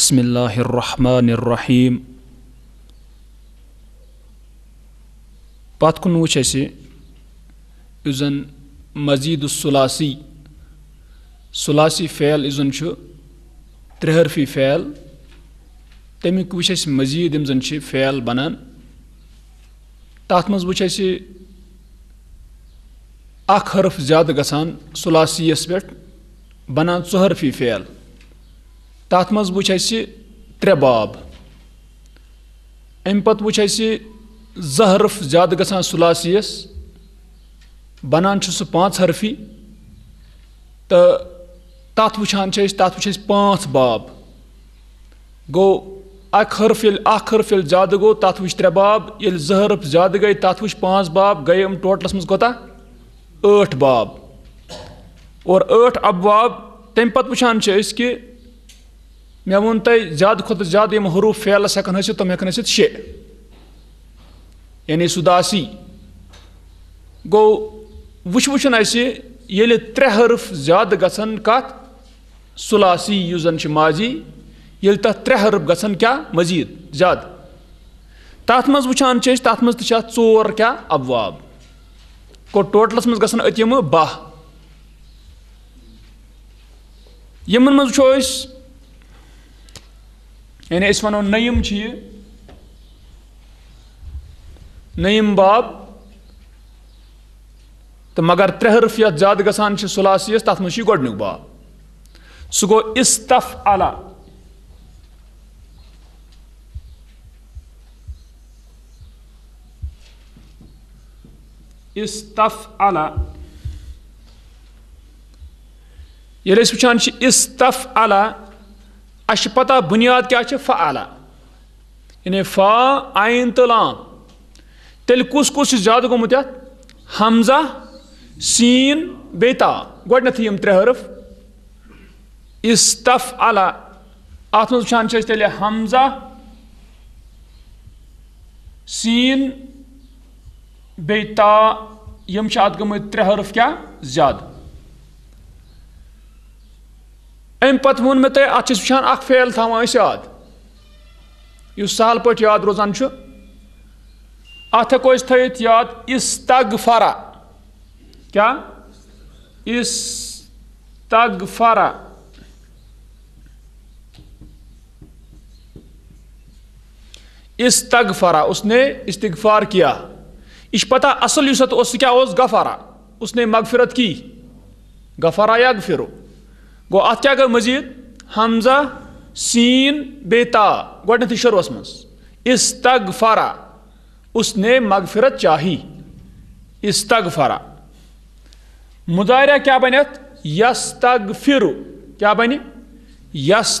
بسم اللہ الرحمن الرحیم۔ پتھ کن وچھ اَسہِ زن مزیٖد الثلاسی ثلاسی فعل یُس زن چھُ ترٛےٚ حرفی فعل تمیُک وٕچھ اَسہِ مزیٖد یِم زن چھِ فعل بنان تَتھ منٛز وٕچھ اَسہِ اکھ حرف زیادٕ گژھان ثلاسی یس پٮ۪ٹھ بنان ژُہرفی فعل۔ تَتھ منٛز وٕچھ اَسہِ ترٛےٚ باب۔ اَمہِ پتہٕ وٕچھ اَسہِ زٕ حرف زیادٕ گژھان ثلاسی یس بنان چھُ سُہ پانٛژھ حرفی۔ تہٕ تَتھ وٕچھان چھِ أسۍ، تَتھ وٕچھ اَسہِ پانٛژھ باب۔ گوٚو اکھ حرف ییٚلہِ اکھ حرف ییٚلہِ زیادٕ گوٚو، تَتھ وٕچھ ترٛےٚ باب۔ ییٚلہِ زٕ حرف زیادٕ گٔے، تَتھ وٕچھ پانٛژھ باب۔ گٔے یِم ٹوٹلس منٛز کوتاہ؟ ٲٹھ باب۔ اور ٲٹھ ابواب، تمہِ پتہٕ وٕچھان چھِ أسۍ کہِ مےٚ ووٚن تۄہہِ زیادٕ کھۄتہٕ زیادٕ یِم حروٗف فیلس ہٮ۪کان ٲسِتھ تِم ہٮ۪کان ٲسِتھ شےٚ۔ یعنی سُداسی۔ گوٚو وٕچھ وٕچھُن اَسہِ ییٚلہِ ترٛےٚ حرف زیادٕ گژھن کَتھ، سُلاسی یُس زن چھِ ماضی، ییٚلہِ تَتھ ترٛےٚ حرف گژھن کیٛاہ؟ مٔزیٖد، زیادٕ۔ تَتھ منٛز وٕچھان چھِ أسۍ، تَتھ منٛز تہِ چھِ اَتھ ژور کیٛاہ؟ ابواب۔ گوٚو ٹوٹلس منٛز گژھن أتۍ یِمہٕ باہ۔ یِمن منٛز وٕچھو أسۍ یعنی أسۍ وَنو نٔیِم چھِ یہِ نٔیِم باب تہٕ مگر ترٛےٚ حرف یَتھ زیادٕ گژھان چھِ سُلاسیَس تَتھ منٛز چھُ یہِ گۄڈنیُک باب سُہ گوٚو اِستف علا اِستف علا ییٚلہِ أسۍ وٕچھان چھِ اِستف علا اَسہِ چھِ پتہ بُنیاد کیٛاہ چھِ فا علا یعنی فا آیِن تہٕ لام تیٚلہِ کُس کُس چھُ زیادٕ گوٚمُت یَتھ حمزہ، سیٖن بیٚیہِ تا گۄڈنیٚتھٕے یِم ترٛےٚ حرف. اِستف علا اَتھ منٛز وٕچھان چھِ أسۍ تیٚلہِ حمزہ، سیٖن بیٚیہِ تا یِم چھِ اَتھ گٔمٕتۍ ترٛےٚ حرف کیٛاہ زیادٕ. اَمہِ پَتہٕ ووٚن مےٚ تۄہہِ اَتھ چھِ أسۍ وٕچھان فیل تھاوان أسۍ یاد یُس سہل پٲٹھۍ یاد روزان چھُ اَتھ ہٮ۪کو أسۍ تھٲیِتھ یاد اِستگ فرا کیٛاہ اِستگ فرا اِستگ فرا اس نے استغفار کیا یہِ چھِ پتہ اَصٕل یُس اَتھ اوس سُہ کیٛاہ اوس گفارا اس نے مغفرت کی گفارا یا گفرو گوٚو اَتھ کیٛاہ گوٚو مٔزیٖد؟ حمزہ، سیٖن بیٚیہِ تا گۄڈنیٚتھٕے شروٗعس منٛز۔ اِستگ فرا اس نے مغفرت چاہی۔ اِستگ فرا مُداریا کیٛاہ بَنہِ اَتھ یس تگ فرو کیٛاہ بَنہِ یس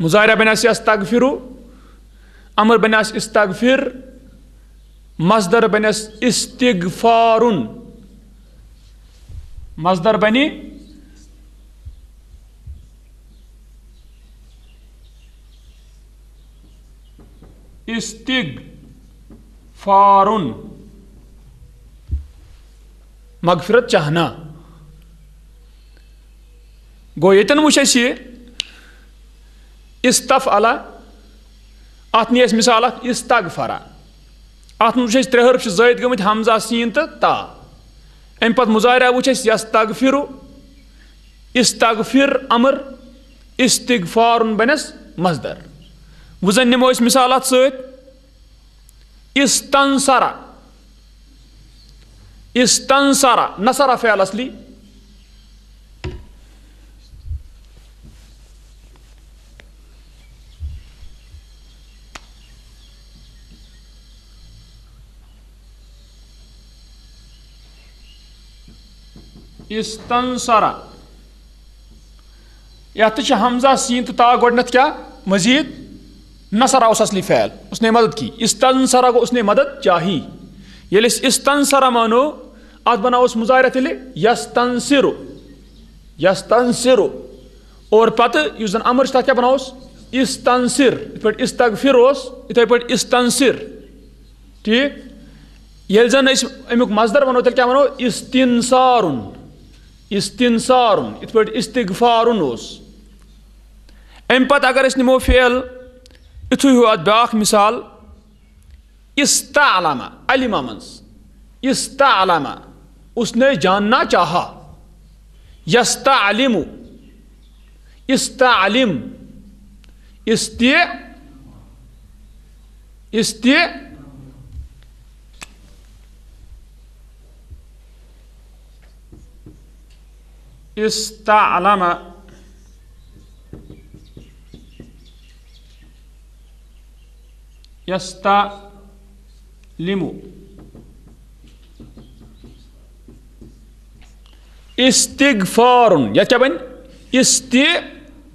مُظاہرہ بَنٮ۪س یس تگ فرو اَمر بَنٮ۪س اِستگ فِر مزدر بَنٮ۪س اِستِگ فارُن مزدر بَنہِ اِستِگ مغفرت چاہنا۔ گوٚو ییٚتٮ۪ن وٕچھ اَسہِ اِستف علا اَتھ نی اَسہِ مِثال اکھ اِستگ فرا اَتھ منٛز وٕچھ اَسہِ حرف چھِ زٲیِد گٔمٕتۍ، حمزہ، سیٖن تہٕ تا۔ اَمہِ پَتہٕ مُظاہرہ وٕچھ اَسہِ یس تگ فرو اِستگ فِر اَمر اِستِگ فارُن بَنٮ۪س مزدر وۄنۍ زَن نِمو أسۍ مِثال اَتھ سۭتۍ اِستنسرا اِستنسرا نسرا فیل اصلی۔ استنصرا یتھ حمزہ سین تو تا گۄڈنٮ۪تھ کیا؟ مزید نصرا اس اصلی فعل، اس نے مدد کی۔ استنصرا کو اس نے مدد چاہی۔ ییٚلہِ أسۍ استنصرا مانو اتھ بناوس مظاہرہ تیٚلہِ یس تنصرو اور پتہٕ یُس زن امر چھُ تتھ کیٛاہ بناوس استنصر یِتھ پٲٹھۍ استغفر اوس یِتھٕے پٲٹھۍ استنصر۔ ٹھیٖک؟ ییٚلہِ زن أسۍ امیُک مزدر ونو تیٚلہِ کیٛاہ ونو استنسارُن استنسارُن یِتھ پٲٹھۍ استغفارُن اوس۔ امہِ اگر أسۍ نِمو فعل، یِتھُے ہیوٗ اَتھ بیٛاکھ مِثال استا علامہ علما منٛز علامہ اس نے جاننا چاہا۔ یستا علم استا علم استی استی استعلم يستعلم. استغفار. يا كبن استلام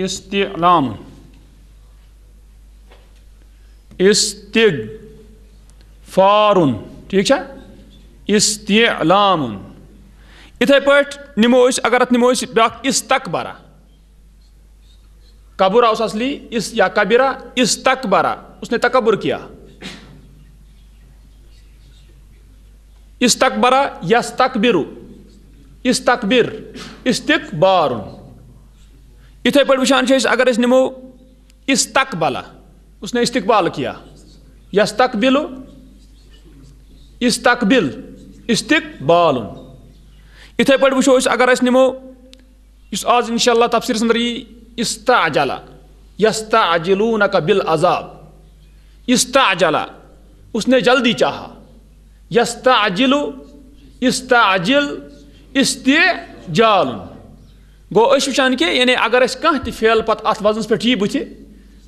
استعلام. استعلام استغفار ٹھیک ہے استعلام۔ اتھے پٲٹھۍ نِمو أسۍ، اگر اتھ نِمو أسۍ بیٛاکھ استقبرا قبر آوس اصلی، اس یا کبرا استقبرا اس نے تکبر کیا۔ استقبرا یستقبرو استقبر استقبار اتھے پٲٹھۍ وٕچھان چھِ أسۍ، اگر أسۍ نِمو استقبلا اس نے استقبال کیا۔ یستقبلو، استقبل استقبال اتھے پٲٹھۍ وٕچھو أسۍ اگر أسۍ نِمو یُس آز اِنشاء اللہ تفسیٖرَس اندر یی اِستا اجلا یستا اجلوٗن بِل عذاب اِستا اجلا اس نے جلدی چاہا۔ یستا اجلو اِستا اجل اِستے جالُن گوٚو أسۍ وٕچھان کہِ یعنی اگر أسۍ کانٛہہ تہِ فیل پَتہٕ اَتھ وزنَس پٮ۪ٹھ یی بٕتھِ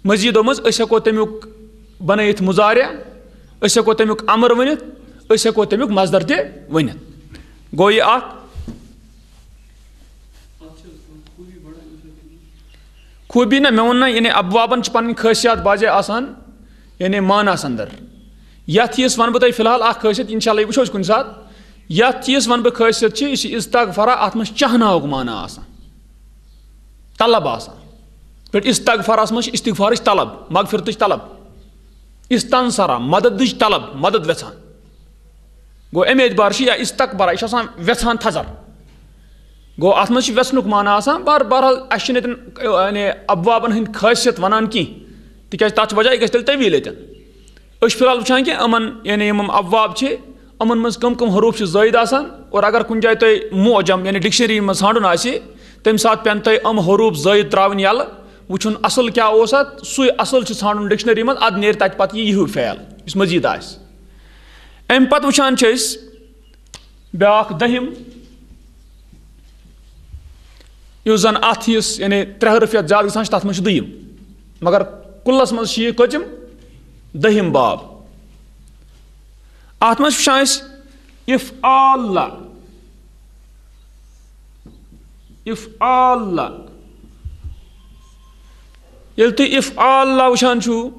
مٔزیٖدو منٛز أسۍ ہٮ۪کو تَمیُک بَنٲیِتھ مُظاہرہ أسۍ ہٮ۪کو تَمیُک اَمر ؤنِتھ أسۍ ہٮ۪کو تَمیُک مزدر تہِ ؤنِتھ گوٚو یہِ اکھ خوٗبی نہ مےٚ ووٚن نہ یعنی ابوابن چھِ پَنٕنۍ خٲصیات بازے آسان یعنی مانس اندر یتھ چیٖز وَنہٕ بہٕ تۄہہِ فِلحال اکھ خٲصیت اِنشاء اللہ یہِ وٕچھو أسۍ کُنہِ ساتہٕ یتھ چیٖز وَنہٕ بہٕ خٲصیت چھِ یہِ چھِ استاق فرا اتھ مانا آسان طلب آسان یِتھ پٲٹھۍ استغفرس منٛز چھِ استغفارٕچ طلب مغفرتٕچ طلب استنسرا مددٕچ طلب مدد ویژھان گوٚو اَمہِ اعتبار چھِ یا استقبرا یہِ چھِ آسان ویژھان تھزر گوٚو اَتھ منٛز چھِ ویژھنُک مانا آسان بار بہرحال اَسہِ چھِنہٕ ییٚتٮ۪ن یعنی ابوابن ہٕنٛدۍ خٲصیت وَنان کینٛہہ تِکیازِ تَتھ چھِ وجہ یہِ گژھِ تیٚلہِ طویٖل ییٚتٮ۪ن أسۍ چھِ فِلحال وٕچھان کہِ یِمن یعنی یِم ابواب چھِ یِمن منٛز کٕم کٕم حروٗف چھِ زٲیِد آسان اور اگر کُنہِ جایہِ تۄہہِ موجم یعنی ڈِکشنٔری منٛز ژھانڈُن آسہِ تَمہِ ساتہٕ پٮ۪ن تۄہہِ یِم حروٗف زٲیِد ترٛاوٕنۍ یَلہٕ وٕچھُن اَصٕل کیاہ اوس اَتھ سُے اَصٕل چھُ ژھانڈُن ڈِکشنٔری منٛز، اَدٕ نیرِ تَتہِ پَتہٕ یہِ فیل یُس مٔزیٖد آسہِ۔ اَمہِ پَتہٕ وٕچھان چھِ أسۍ بیٛاکھ دٔہِم، یُس زَن اَتھ یُس یعنی ترٛےٚ رۄپیہِ زیادٕ گژھان چھِ، تَتھ منٛز چھِ دوٚیِم مگر کُلَس منٛز چھِ یہِ کٔژِم؟ دٔہِم باب۔ اَتھ منٛز چھِ وٕچھان أسۍ اِف آلہ اِف آلہ ییٚلہِ تُہۍ اِف آلہ وٕچھان چھُو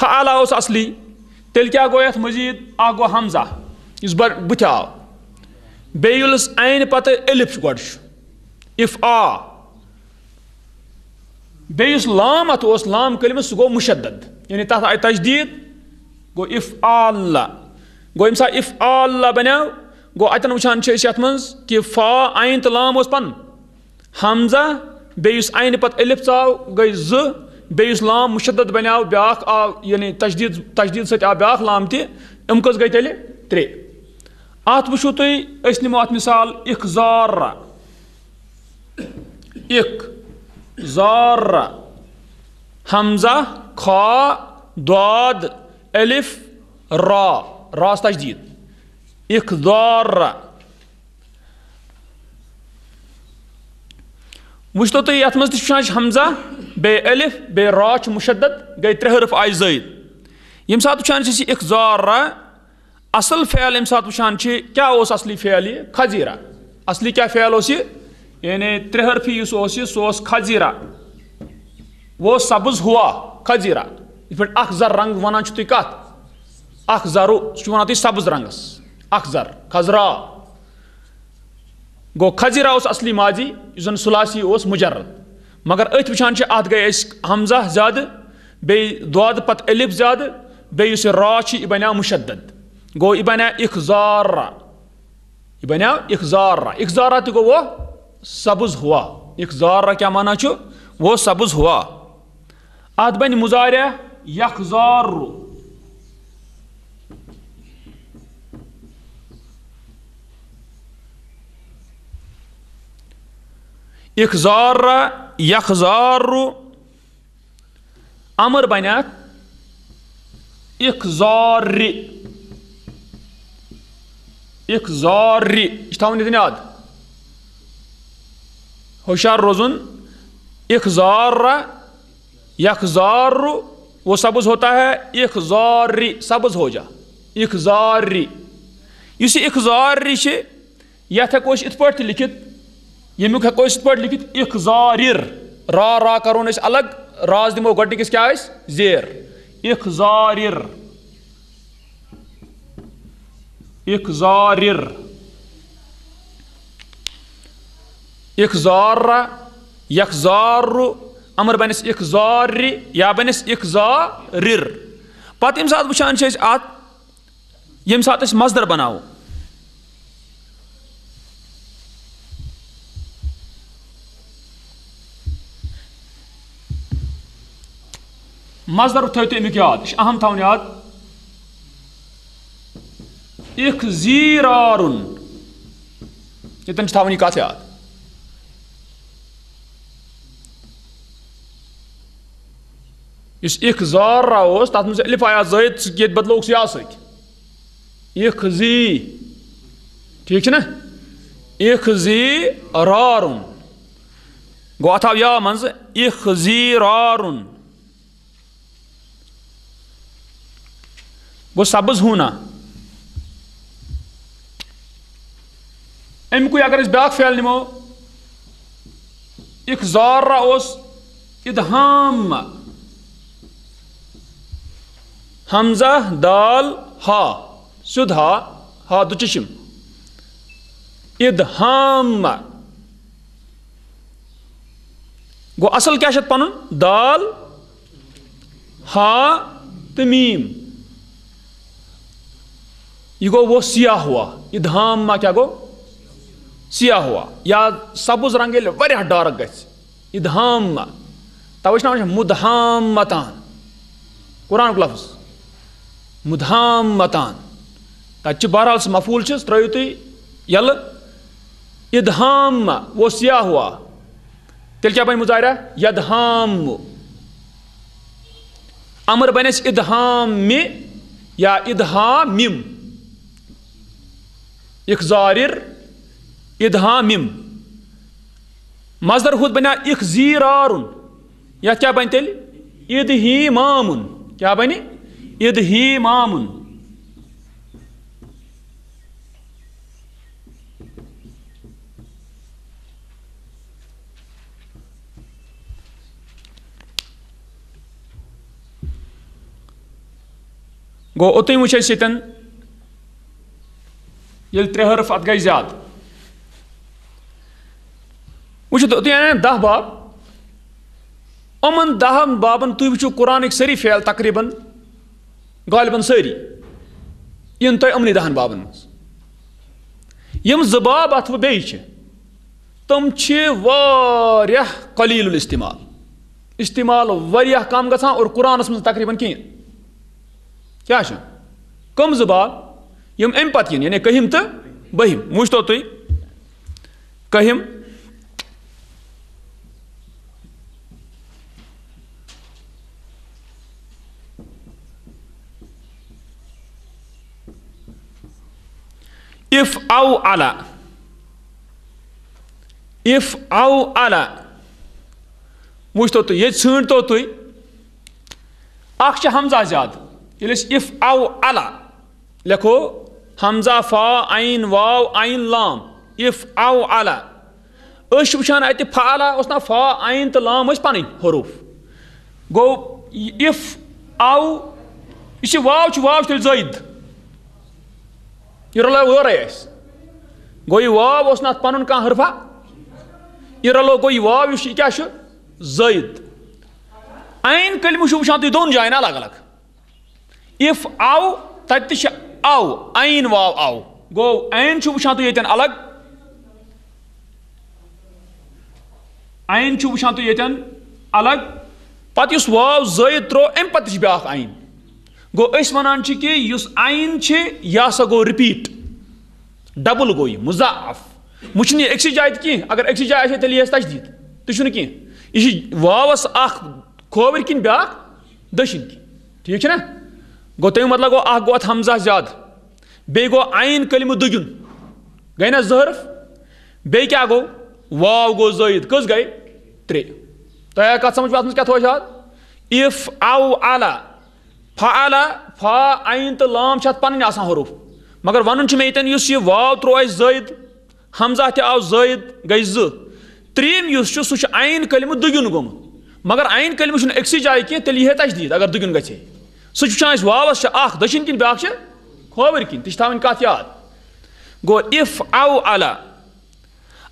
فعالہ اوس اَصلی تیٚلہِ کیٛاہ گوٚو یَتھ مٔزیٖد اکھ گوٚو حمزہ یُس بٕتھِ آو۔ بیٚیہِ ییٚلہِ اَنہِ پَتہٕ علِف چھُ گۄڈٕ چھُ اِف آ۔ بیٚیہِ یُس لام اَتھ اوس لام کٔلمہٕ سُہ گوٚو مُشدد یعنی تَتھ آیہِ تجدیٖد۔ گوٚو اِف آلہ گوٚو ییٚمہِ ساتہٕ اِف آلہ بَنیو گوٚو اَتؠن وٕچھان چھِ أسۍ یَتھ منٛز کہِ فا عین تہٕ لام اوس پَنُن حمزہ بیٚیہِ یُس اَنہِ پَتہٕ علِف ژاو گٔے زٕ بیٚیہِ یُس لام مُشدد بَنیو بیٛاکھ آو یعنی تجدیٖد تجدیٖد سۭتۍ آو بیٛاکھ لام تہِ یِم کٔژ گٔے تیٚلہِ؟ ترٛےٚ۔ اَتھ وٕچھِو تُہۍ، أسۍ نِمو اَتھ مِثال اِخزارا اِکھ زارا حمزہ کھا دۄد علِف را۔ راس تجدیٖد۔ اِکھ دارا وٕچھتو تُہۍ یَتھ منٛز تہِ چھُ وٕچھان حمزہ، بے علف بے راچ، مشدد گئی ترے حرف آئی زائد یم سات وچھان چھ اخزار را اصل فعل یم سات وچھان چھ کیا اوس اصلی فعل یہ خزیرہ اصلی کیا فعل اوس یہ یعنی ترے حرفی یس اوس یہ سو اوس خزیرہ وہ سبز ہوا خزیرہ یہ پہ اخ زر رنگ ونان چھ تھی کت اخ زرو چھ ونان تھی سبز رنگس اخ زر خزرا گو خزیرہ اوس اصلی ماضی زن سلاسی اوس مجرد۔ مگر ات وچان چھ ات گئی اس حمزہ زیادہ بیٚیہِ دۄد پَتہٕ علف زیادٕ بیٚیہِ یُس یہِ را چھِ یہِ بَنیو مُشدد۔ گوٚو یہِ بَنیو اِخزارا یہِ بَنیو اِخزارا اِخزارا تہِ وہ سبٕز ہوا۔ اِخزارا کیٛاہ مانا چھُ وہ سبٕز ہوا۔ اَتھ بَنہِ مُزاریا یخزارو اخزارا یخزارو امر بنیات اخزار اخزار یہ تھاؤن یاد ہوشیار روزن اخزار یخزار وہ سبز ہوتا ہے اخزار سبز ہو جا اخزار اس اخزار یت ہیکو ات پہ لکھت یمیک ہیکو ات پہ لکھت اخزار را را کرون اس الگ، راز دمو گۄڈنِکِس کیٛاہ ٲسۍ زیر۔ اخزارر اخزارر اخزارا یخزارو امر بنس اخزار یا بنس اخزارر پتہٕ ییٚمہِ ساتہٕ وٕچھان چھِ أسۍ اَتھ ییٚمہِ ساتہٕ أسۍ مزدر بناوو مزدر تھو تھی امیک یاد یہ اہم تھون یاد؟ اخ زیرارن. یتن تھون یہ کت یاد؟ اس اخ زار اس تر مز الف آیا زائد سہ بدلوک سیا ست اخ زی. ٹھیک نا اخ زی رارن. گو ات آو یا مز اخ زی رارن گو سبز ہونا امکو اگر اس بیاکھ فعل نمو اک زارا اس ادہام۔ حمزہ، دال، ہا، سدھ، ہا ہا، دو چشم۔ ادہام۔ گو اصل کیا شد پنن دال، ہا، تمیم۔ یہ گو وہ سیاہ ہوا یہ دھام ما کیا گو سیاہ ہوا یا سبز رنگ یل واریاہ ڈارک گژھِ یہ دھام ما توے چھِ ناو مدھام متان قرآنُک لفظ مدھام متان تَتہِ چھِ بہرحال سُہ مفوٗل چھِس ترٛٲیِو تُہۍ یَلہٕ اِدہام وہ سیاہ ہوا تیٚلہِ کیٛاہ بَنہِ مُظاہرہ یدہام امر بَنہِ اَسہِ اِدہام مہِ یا اِدہام مِم اخزارر ادہامم مزدر خود بنیا اخزیرارن یا کیا بن تیل؟ ادہی مامن کیا بنی؟ ادہی مامن گو اوتن وچ یتن یل ترے حرف ات گئی زیادہ وچھو تھی دہ باب یمن دہن بابن تھی وچھو قرآنک سری فعل تقریباً غالباً ساری ان تہ یمنی دہن بابن مز یم زباب ات بیٚیہِ چھِ تم چھِ واریاہ قلیل الاستعمال استعمال واریاہ کم گژھان اور قرآنس منٛز تقریباً کِہیٖنۍ کیٛاہ چھِ کم زباب یم ام پتہ یعنی کہم تو بہم وچتو تھی کہم اف او الا اف او الا وٕچھتو تُہۍ ییٚتہِ ژھٲنٛڈتو تُہۍ اکھ چھِ حمزہ زیادٕ ییٚلہِ أسۍ اِف او الا لیکھو حمزہ فا، عین، واو، عین، لام اِف او الا أسۍ چھِ وٕچھان اَتہِ فعلا اوس نا فا، عین تہٕ لام ٲسۍ پَنٕنۍ حروٗف۔ گوٚو اِف او یہِ واو چھِ واو چھِ تیٚلہِ زٲیِد۔ یہِ رَلٲو وٲرَے اَسہِ۔ گوٚو واو اوس نہٕ اَتھ پَنُن کانٛہہ حرفا یہِ رَلو واو یُس چھُ، یہِ کیٛاہ چھُ؟ زٲیِد۔ عین کلمہٕ چھُو وٕچھان تُہۍ دۄن جایَن الگ الگ۔ اِف آو تَتہِ تہِ چھِ عین واو آو گوٚو عین چھُو وٕچھان تُہۍ ییٚتٮ۪ن الگ۔ عین چھُو وٕچھان تُہۍ ییٚتٮ۪ن الگ۔ پَتہٕ یُس واو زٲیِد ترٛوو اَمہِ پَتہٕ تہِ چھِ بیٛاکھ عین گوٚو أسۍ وَنان چھِ کہِ یُس عین چھِ یہِ ہسا گوٚو رِپیٖٹ ڈبٕل گوٚو یہِ مُضاف وۄنۍ چھُنہٕ یہِ أکسٕے اگر أکسٕے جایہِ آسہِ ہے تیٚلہِ یی اَسہِ تجدیٖد۔ تہِ چھُنہٕ کینٛہہ یہِ چھِ واوَس اَکھ کھووٕرۍ کِنۍ بیٛاکھ دٔچھِنۍ کِنۍ ٹھیٖک گوٚو تَمیُک مطلب گوٚو اَکھ گوٚو اَتھ حمزہ زیادٕ. بیٚیہِ گوٚو عین کلمہٕ دٔگِیُن گٔے نہ زٕ بیٚیہِ کیٛاہ گوٚو واو گوٚو زٲیِد کٔژ گٔے ترٛےٚ. تۄہہِ آے کَتھ سَمٕجھ اَتھ منٛز کیٛاہ تھوٚو اَسہِ یاد اِف او الا. فا الا، فا عین تہٕ لام چھِ اَتھ پَنٕنۍ آسان حروٗف. مگر وَنُن چھُ مےٚ ییٚتٮ۪ن یُس یہِ واو ترٛوو اَسہِ زٲیِد حمزہ تہِ آو زٲیِد گٔے زٕ. ترٛیِم یُس چھُ سُہ چھُ عین کلمہٕ دٔگِیُن گوٚمُت مگر عین کلمہٕ چھُنہٕ أکسٕے جایہِ کینٛہہ تیٚلہِ یی ہے تجدیٖد، اگر دٔگِیُن گژھِ ہے سُہ چھُ وٕچھان أسۍ واوَس چھِ اَکھ دٔچھِنۍ کِنۍ بیٛاکھ چھِ کھووٕرۍ کِنۍ تہِ چھِ تھاوٕنۍ کَتھ یاد۔ گوٚو اِف او الا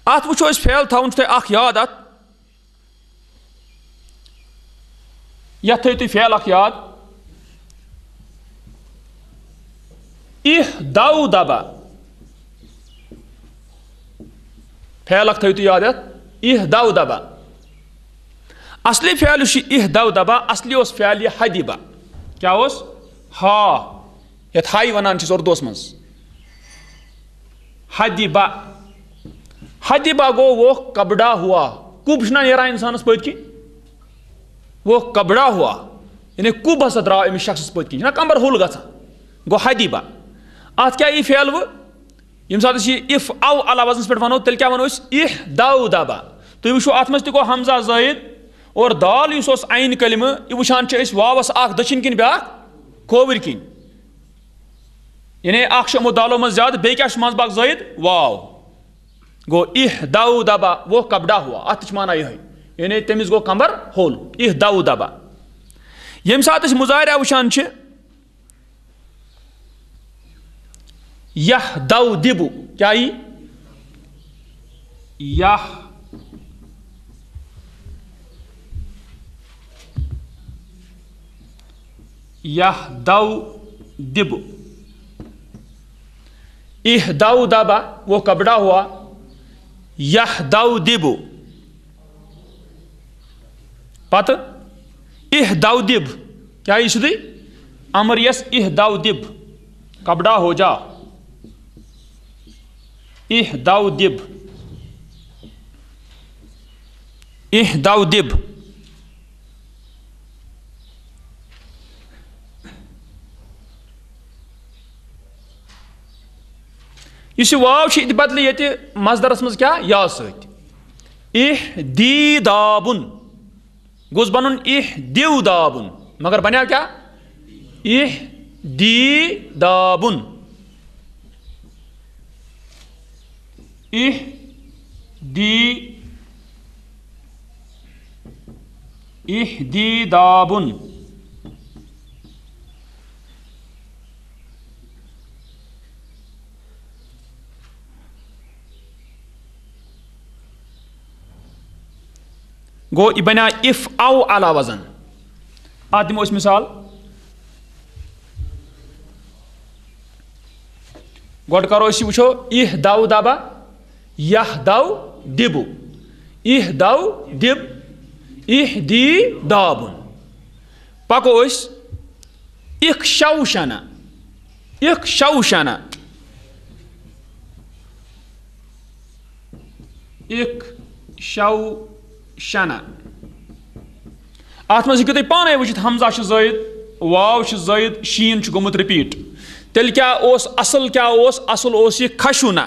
اَتھ وٕچھو أسۍ فیل تھاوُن چھُ تۄہہِ اَکھ یاد اَتھ۔ یَتھ تھٲیِو تُہۍ فیل اَکھ یاد۔ اِہ دَو دَبا فیل اَکھ تھٲیِو تُہۍ یاد یَتھ۔ اِہ دَو دَبا اَصلی فیل یُس چھُ اِہ دَو دَبا اَصلی اوس یہِ کیٛاہ اوس ہا۔ یَتھ ہاے وَنان چھِس اُردوَس منٛز۔ حدِبا حدِبا گوٚو ووکھ کبڈا ہوا۔ کُب چھُنہ نیران اِنسانَس پٔتۍ کِنۍ ووکھ کبڈا ہوا۔ یعنی کُب ہسا درٛاو أمِس شخصَس پٔتۍ کِنۍ چھُنہ کَمبر ہوٚل گژھان گوٚو حدِبا اَتھ کیٛاہ یی پھیلوٕ ییٚمہِ ساتہٕ أسۍ یہِ اِف او علاوَس پٮ۪ٹھ وَنو تیٚلہِ کیٛاہ وَنو اِہ دَو دَبا تُہۍ وٕچھِو اَتھ منٛز تہِ گوٚو حمزہ زٲیِد اور دال یُس اوس عینہِ کلمہٕ، یہِ وٕچھان چھِ أسۍ واوَس اَکھ دٔچھِنۍ کِنۍ، بیٛاکھ کھووٕرۍ یعنی اَکھ چھُ یِمو دالو منٛز زیادٕ، بیٚیہِ کیٛاہ چھُ منٛزٕ باغ زٲیِد؟ واو۔ گوٚو اِہ دَو دَبا وہ کَبڈا ہوا۔ اَتھ تہِ چھِ مانان یِہوٚے۔ یعنی تٔمِس گوٚو کَمبر ہوٚل۔ اِہ دَو دَبا۔ ییٚمہِ ساتہٕ أسۍ مُظاہرا وٕچھان چھِ، یہ دو دِبہٕ کیٛاہ یی؟ یہ یہ دو دِبہٕ اِہ دو دبا وہ کبڈا ہوا یہ دو دِبہٕ پتہٕ اِہ دو دِب کیٛاہ یی سیوٚدُے امر یس اِہ دو دِب کبڈا ہو جا اِہ دو دِب اِہ دو دِب یُس واو چھِ یہِ بدلہِ مزدرس منٛز کیٛاہ؟ یا سۭتۍ۔ اِہ دی دابُن۔ گوٚژھ بَنُن اِہ دِو دابُن۔ مگر بَنیو کیٛاہ؟ اِہ دی دابُن۔ اِہ دی اِہ دی دابُن۔ گوٚو یہِ بَنیو اِف او علا وزن۔ اَتھ دِمو أسۍ مِثال۔ گۄڈٕ کَرو أسۍ یہِ وٕچھو اِہ دو دبا یہ دو دِبہٕ اِہ دو دِب اِہ دی دابُن۔ پَکو أسۍ اِکھ شو شَنہ اِکھ شو شَنہ اِکھ شو شَنہ اَتھ منٛز ہیٚکِو تُہۍ پانَے وٕچھِتھ حمزہ چھُ زٲیِد واو چھُ زٲیِد شیٖن چھُ گوٚمُت رِپیٖٹ تیٚلہِ کیٛاہ اوس اَصٕل کیٛاہ اوس اَصٕل اوس یہِ کھَشوٗنہ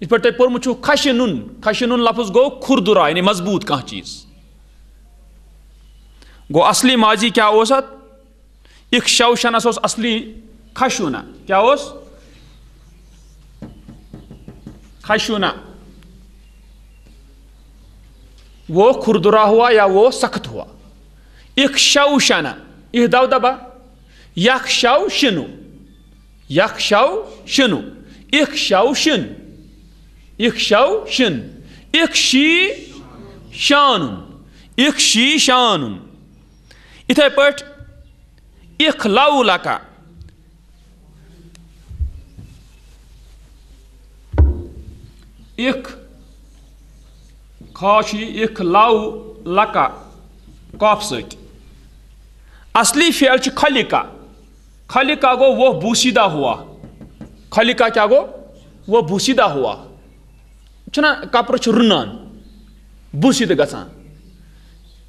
یِتھ پٲٹھۍ تۄہہِ پوٚرمُت چھُو لفظ گوٚو کھُردُرا یعنی مضبوٗط کانٛہہ چیٖز گو اصلی ماضی کیا اس ات اخ شو شنس اس اصلی خشونا کیا اس خشونا وہ کھردرا ہوا یا وہ سخت ہوا؟ اخ شو شنا یہ دو دبا یک شو شنو یک شو شنو اخ شو شن اخ شو شن اخ شی شان اخ شی شان اتھے پٹ اخ لو لکا اخ خاشی اخ لو لکا کاف ست اصلی فعل چھ خلقہ خلقہ گو وہ بوسیدہ ہوا خلقہ کیا گو وہ بوسیدہ ہوا چھنا کپر چھ رنان بوسید گژھان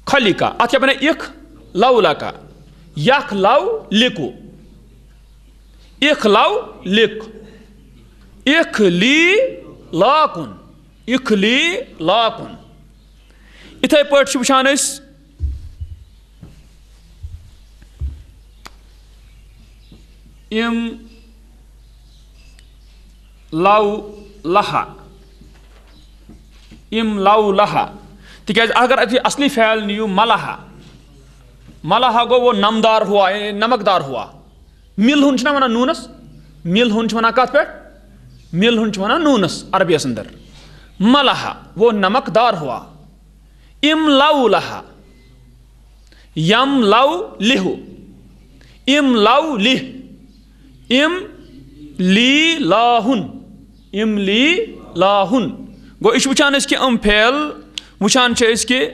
خلقہ اتھ کیا بنے اخ لو لکا یک لو لکو اخ لو لک اخ لی لاکن اخ لی لاکن اتھے پٲٹھۍ چھِ وٕچھان أسۍ یم لو لہا یم لو لہا تکیاز اگر اتھی اصلی فعل نیو ملہا ملہا گو وہ نمدار ہوا نمک دار ہوا مل ہن چھنا ونان نونس مل ہن چھ ونان کتھ پٮ۪ٹھ مل ہن چھ ونان نونس عربیس اندر ملہا، وہ نمک دار ہوا۔ ام لو لہا۔ یم لو لہو۔ ام لو لہ۔ ام لی لاہن۔ ام لی لاہن۔ گو یہ وچان اس کہ ام پھیل وچان اس کہ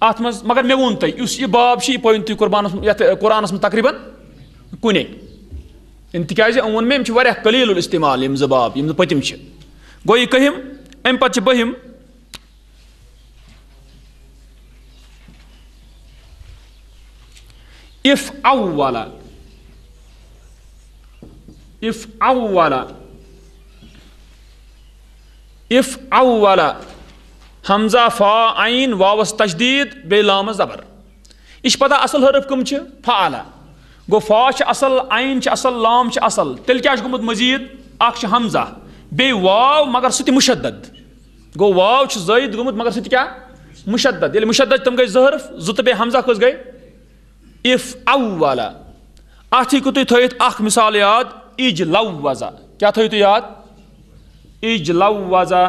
ات مز مگر مے وون تہ اس یہ باب یہ پوین تھی قربانس، یت قرآنس من تقریباً کنے۔ تکیازِ ام وون مے، ام واریاہ قلیل الاستعمال، یم زباب، یم پتم چھ گو یہ کہم ام پتہ بہم اف اولا اف اولا اف اولا حمزہ فا عین واوس تشدید بے لام زبر یہ پتہ اصل حرف کم فعلا گو فا اصل عین اصل لام اصل تیل کیا گومت مزید اخ حمزہ بے واو مگر سہ مشدد گو واو زائد گومت مگر سہ کیا مشدد۔ یل مشدد تم گئی زہرف زت بے حمزہ کس گئی اف اولا ات ہیکو تھی تھوت اخ مثال یاد اج لو وزا کیا تھو تو یاد؟ اج لو وزا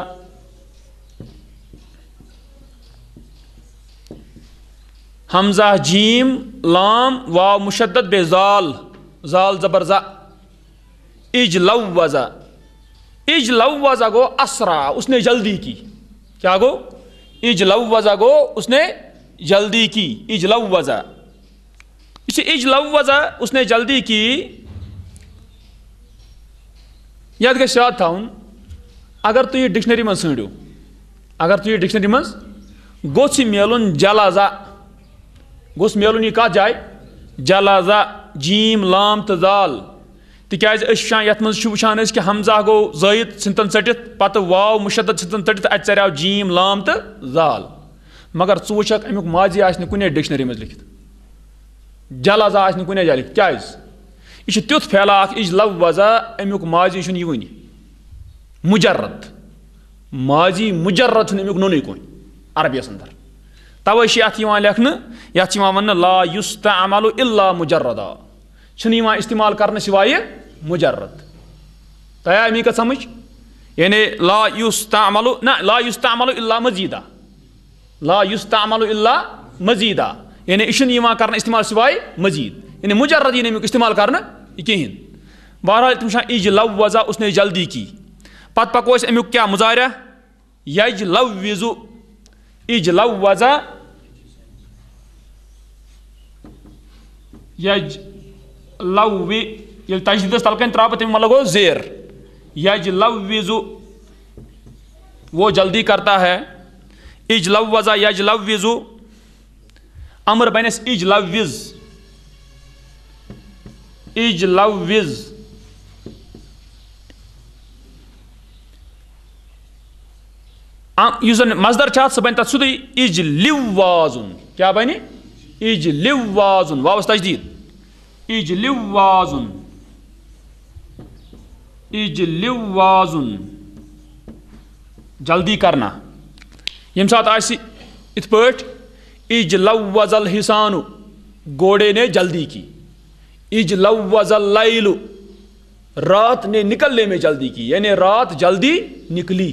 حمزہ جیم، لام، واو، مشدد، بے زال۔ زال زبر زا۔ اج لو وزا اج لو گو اسرا، اس نے جلدی کی۔ کیا گو؟ اج لو گو اس نے جلدی کی۔ اج لو اسے اج لو اس نے جلدی کی۔ یاد گژھِ یاد تھاوُن اگر تُہۍ یہِ ڈِکشنٔری منٛز ژھٲنٛڈِو اگر تُہۍ یہِ ڈِکشنٔری منٛز گوٚژھ یہِ جلازا۔ گوٚژھ میلُن یہِ کَتھ جایہِ جلازا، جیٖم، لام تہٕ زال تِکیازِ أسۍ وٕچھان یَتھ منٛز چھِ حمزہ گوٚو زٲیِد ژھٕنتن ژٔٹِتھ، پَتہٕ واو مُشدت ژھٕنتن ژٔٹِتھ، اَتہِ ژَریو جیٖم، لام تہٕ زال۔ مگر ژٕ وٕچھکھ ماضی آسہِ نہٕ کُنے ڈِکشنٔری منٛز لیکھِتھ جلازا آسہِ نہٕ کُنے جایہِ لیکھِتھ کیازِ؟ یہ تیُتھ پھیلا اکھ اج لو وضا امیُک ماضی چھُنہٕ یِوٲنی۔ مُجرد۔ ماضی مُجرد چھُنہٕ امیُک نوٚنُے کُنہِ عربیَس اندر تَوَے چھِ یَتھ یِوان لیکھنہٕ یَتھ چھِ یِوان وَننہٕ، لا یُس تہٕ عملو اِلا مُجردا۔ چھُنہٕ یِوان استعمال کرنہٕ سِوایہِ مُجرد. تۄہہِ آے امی کَتھ سَمٕجھ؟ یعنی لا یُس تہٕ نہ، لا یُس تہٕ عملو اِلا لا یُس تہٕ عملو اِلا یعنی یہِ چھُنہٕ یِوان کرنہٕ استعمال سِوایہِ مزیٖد. یعنی مُجرد یعنی یی نہٕ امیُک استعمال کرنہٕ کہین بہرحال تم وچان اج لو وضا اس نے جلدی کی. پتہ پکو اس امیک کیا مظاہرہ؟ یج لو وزو اج لو وضا یج لو وی یل تجدیدس تلکن تراو تم لگو زیر. یج جی لو وزو وہ جلدی کرتا ہے. اج لو وضا یج لو وزو امر بنس اج لو وز اج لو وز اس زن مزدر سہ بن تر سیودے اج لو وازن کیا بنہ اج لو وازن واوس تجدید اج لو وازن اج لو جلدی کرنا۔ یم سات آسی ات پٹ۔ اج لو وزل حسانو گوڑے نے جلدی کی۔ اج لو رات نے نکلنے میں جلدی کی۔ یعنی رات جلدی نکلی۔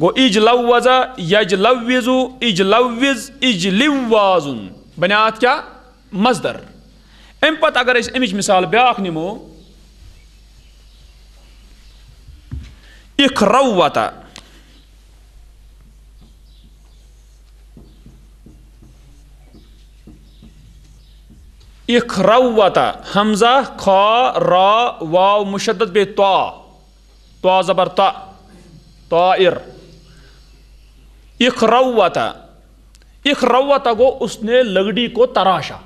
گو اج لوزا یج لوزو اج لوز بنیاد کیا؟ مزدر ام پتہ اگر اس امچ مثال بیاکھ نمو اخروتا اخروتا حمزہ خا را، واو، مشدد بے تو تو زبر تا۔ طائر۔ اخروتا اخروتا گو اس نے لگڑی کو تراشا۔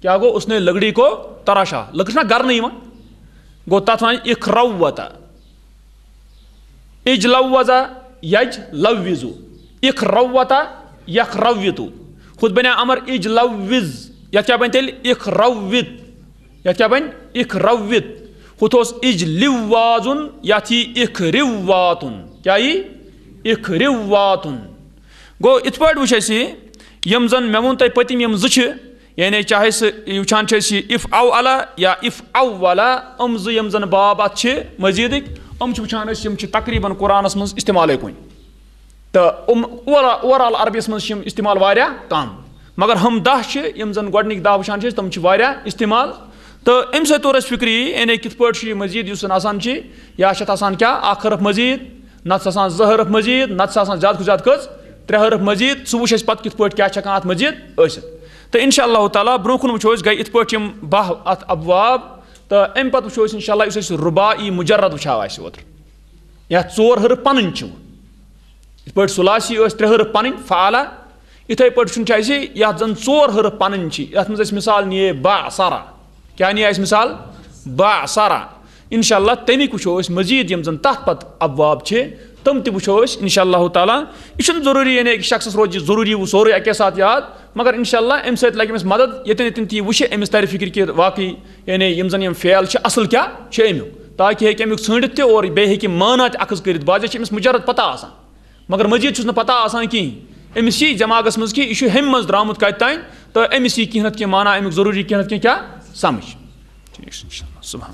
کیا گو؟ اس نے لگڑی کو تراشا۔ لگنا گر نہیں ماں گو تتھ ون جی، اخروتا اج لوزا یج لوزو اخروتا یخروتو۔ خود بنیا امر اج لوز یا کیا بن تیل اخروت یا کیا بن؟ اخروت خود اس اج لوازن یا تھی اخرواتن کیا جی؟ یہ اخرواتن گو ات پہ وچ یم زن مے وون تہ پتم یم زچ یعنی چاہے سہ وچان اف او الا یا اف او ولا ام ز زن باب ات مزید ام وچان یم تقریباً قرآنس من استعمال کن تو ام اوور آل عربیس من استعمال واریاہ کم مگر ہم دہ یم زن گۄڈنِکۍ دہ وچان تم واریاہ استعمال۔ تو امہِ سۭتۍ توٚر اَسہِ فِکرِ یعنی کِتھ پٲٹھۍ چھُ یہِ مٔزیٖد یُس آسان چھِ یا چھِ اَتھ آسان کیٛاہ اکھ حرف مٔزیٖد نتہٕ آسان زٕ حرف مٔزیٖد نتہٕ چھِ آسان زیادٕ کھۄتہٕ زیادٕ کٔژ ترٛےٚ حرف مٔزیٖد ژٕ وٕچھ اَسہِ پَتہٕ کِتھ پٲٹھۍ کیٛاہ چھِ ہٮ۪کان اَتھ مٔزیٖد ٲسِتھ تہٕ اِنشاء اللہ تعالیٰ برونٛہہ کُن وٕچھو أسۍ گٔے یِتھ پٲٹھۍ یِم باہ اَتھ اَبواب تہٕ اَمہِ پَتہٕ وٕچھو أسۍ اِنشاء اللہ یُس أسۍ ای مُجرد وٕچھاو اَسہِ اوترٕ یَتھ ژور حرف پَنٕنۍ چھِ یِتھ پٲٹھۍ سُلاسی ٲسۍ ترٛےٚ حرف پَنٕنۍ فعالا۔ یِتھَے پٲٹھۍ چھُنہٕ چھِ اَسہِ یَتھ زَن ژور حرف پَنٕنۍ چھِ یَتھ منٛز مِثال نِیے با سارا۔ کیٛاہ نِیے اَسہِ مِثال؟ با سارا۔ اِنشاء اللہ تَمِکۍ وٕچھو أسۍ مٔزیٖد یِم زَن تَتھ پَتہٕ اَبواب چھِ تم تہِ وٕچھو أسۍ اِنشاء اللہ تعالیٰ. یہِ چھُنہٕ ضروٗری یعنی أکِس شخصَس روزِ یہِ ضروٗری سورُے اَکے ساتہٕ یاد، مگر اِنشاء اللہ اَمہِ سۭتۍ لَگہِ أمِس مدد ییٚتٮ۪ن ییٚتٮ۪ن تہِ یہِ وٕچھِ أمِس تَرِ فِکرِ کہِ واقعی یعنی یِم زَن یِم فیل چھِ اَصٕل کیٛاہ چھِ اَمیُک تاکہِ ہیٚکہِ اَمیُک ژھٲنٛڈِتھ تہِ اور بیٚیہِ ہیٚکہِ مانا تہِ اَکھٕز کٔرِتھ بعضے چھِ أمِس مُجرد پتہ آسان. مگر مٔزیٖد چھُس نہٕ پتہ آسان کِہیٖنۍ أمِس یی دٮ۪ماغَس منٛز کہِ یہِ چھُ ہیٚمہِ منٛز درٛامُت کَتہِ تانۍ تہٕ أمِس یی کینٛہہ نَتہٕ کینٛہہ مانا اَمیُک ضروٗری کینٛہہ نَتہٕ کینٛہہ کیٛاہ سَمٕجھ. ٹھیٖک چھُ صُبحن